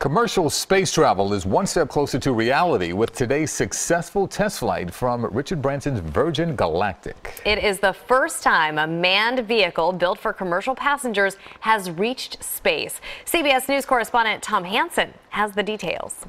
Commercial space travel is one step closer to reality with today's successful test flight from Richard Branson's Virgin Galactic. It is the first time a manned vehicle built for commercial passengers has reached space. CBS News correspondent Tom Hanson has the details.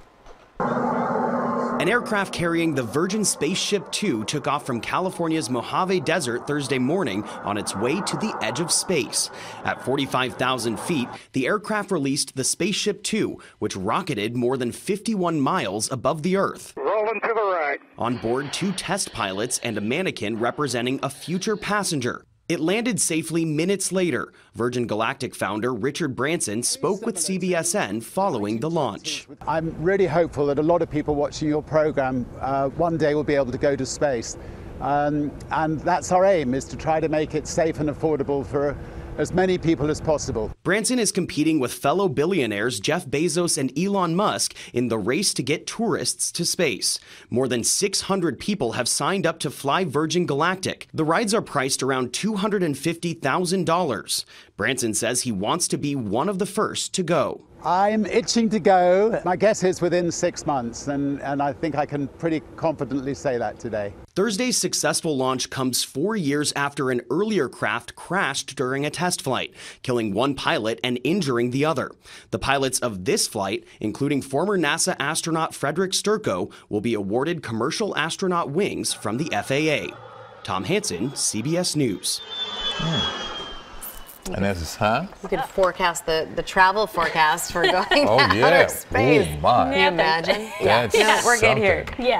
An aircraft carrying the Virgin Spaceship 2 took off from California's Mojave Desert Thursday morning on its way to the edge of space. At 45,000 feet, the aircraft released the Spaceship 2, which rocketed more than 51 miles above the Earth. Rolling to the right. On board, two test pilots and a mannequin representing a future passenger. It landed safely minutes later. Virgin Galactic founder Richard Branson spoke with CBSN following the launch. I'm really hopeful that a lot of people watching your program uh, one day will be able to go to space. Um, and that's our aim, is to try to make it safe and affordable for as many people as possible. Branson is competing with fellow billionaires Jeff Bezos and Elon Musk in the race to get tourists to space. More than 600 people have signed up to fly Virgin Galactic. The rides are priced around $250,000. Branson says he wants to be one of the first to go. I'm itching to go. My guess is within six months, and, and I think I can pretty confidently say that today. Thursday's successful launch comes four years after an earlier craft crashed during a test flight, killing one pilot and injuring the other. The pilots of this flight, including former NASA astronaut Frederick Sturckow, will be awarded commercial astronaut wings from the FAA. Tom Hanson, CBS News. Hmm. Hmm. And that's, huh? You could forecast the, the travel forecast for going oh, to yeah. outer space. Oh, my. Can you imagine? yeah. yeah. We're good here. Yeah.